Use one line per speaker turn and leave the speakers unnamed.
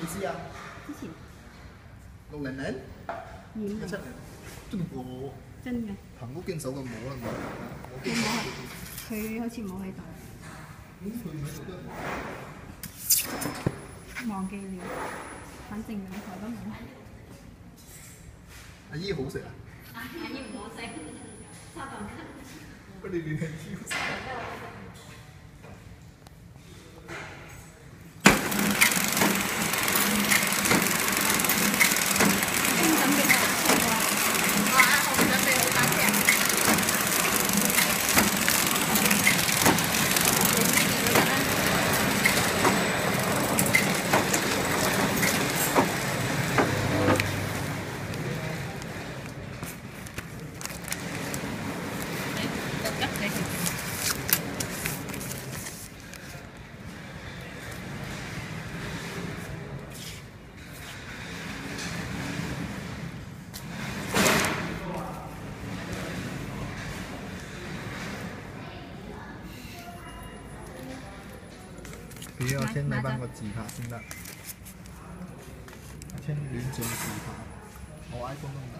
幾支啊？
之前
六零零、一七零，真唔過
真嘅，
行屋經手嘅冇啦，我
佢冇喺，佢好似冇喺度，
咁佢唔喺度都
忘記了。反正兩台都冇。
阿姨好食啊？
阿姨唔好食，沙糖筋。
不你連係。俾我聽你班個自拍先得，聽亂象自拍，我 iPhone 都得。